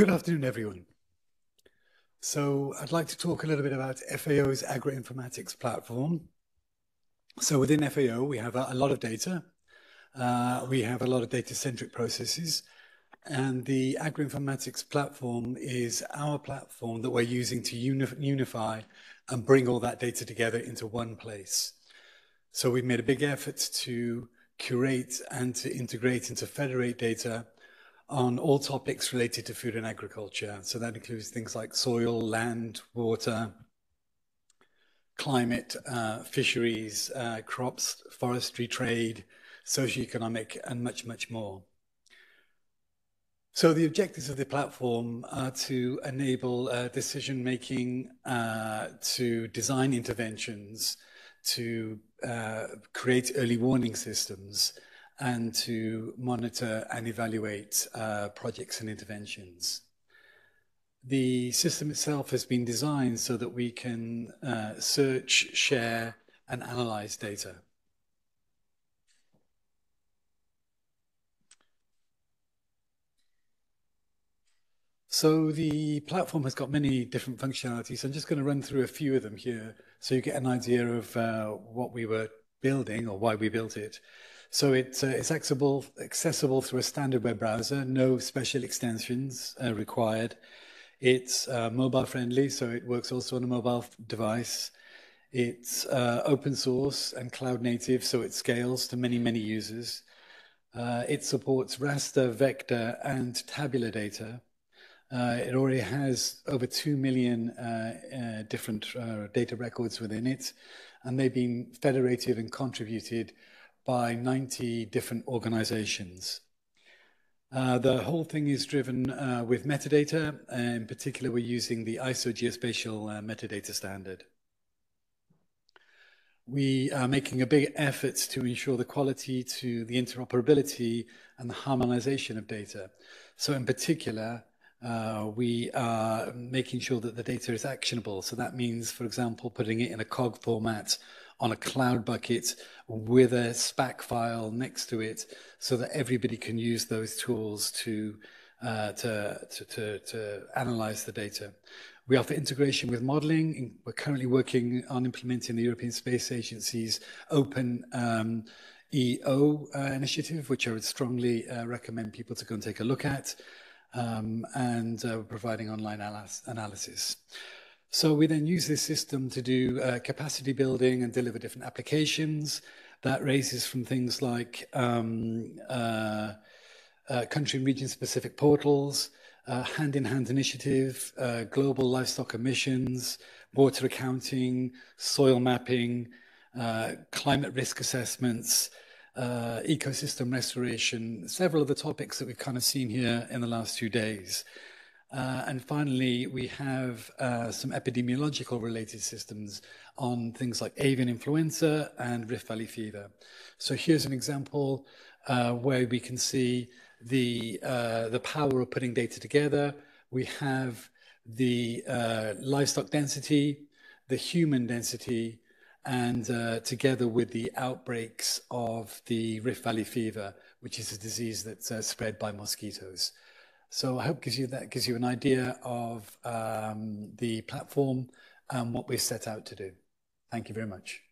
Good afternoon, everyone. So I'd like to talk a little bit about FAO's agroinformatics platform. So within FAO, we have a, lot of data. Uh, we have a lot of data-centric processes. And the agroinformatics platform is our platform that we're using to uni unify and bring all that data together into one place. So we've made a big effort to curate and to integrate and to federate data on all topics related to food and agriculture. So that includes things like soil, land, water, climate, uh, fisheries, uh, crops, forestry, trade, socioeconomic, and much, much more. So the objectives of the platform are to enable uh, decision making, uh, to design interventions, to uh, create early warning systems, and to monitor and evaluate uh, projects and interventions. The system itself has been designed so that we can uh, search, share, and analyze data. So the platform has got many different functionalities. I'm just going to run through a few of them here so you get an idea of uh, what we were building or why we built it. So uh, it's accessible, accessible through a standard web browser, no special extensions uh, required. It's uh, mobile friendly, so it works also on a mobile device. It's uh, open source and cloud native, so it scales to many, many users. Uh, it supports raster, vector, and tabular data. Uh, it already has over 2 million different data records within it, and they've been federated and contributed by 90 different organizations. Uh, the whole thing is driven uh, with metadata. In particular, we're using the ISO geospatial uh, metadata standard. We are making a big effort to ensure the quality to the interoperability and the harmonization of data. So in particular, uh, we are making sure that the data is actionable. So that means, for example, putting it in a COG format on a cloud bucket with a STAC file next to it so that everybody can use those tools to, uh, to, to, to, to analyze the data. We offer integration with modeling. We're currently working on implementing the European Space Agency's open um, EO uh, initiative, which I would strongly uh, recommend people to go and take a look at, um, and uh, providing online analysis. So we then use this system to do uh, capacity building and deliver different applications. That raises from things like um, uh, uh, country and region specific portals, uh, hand-in-hand -hand initiative, uh, global livestock emissions, water accounting, soil mapping, uh, climate risk assessments, ecosystem restoration, several of the topics that we've kind of seen here in the last few days. Uh, and finally, we have uh, some epidemiological related systems on things like avian influenza and Rift Valley fever. So here's an example uh, where we can see the, uh, the power of putting data together. We have the uh, livestock density, the human density, and uh, together with the outbreaks of the Rift Valley fever, which is a disease that's spread by mosquitoes. So I hope gives you that gives you an idea of um, the platform and what we've set out to do. Thank you very much.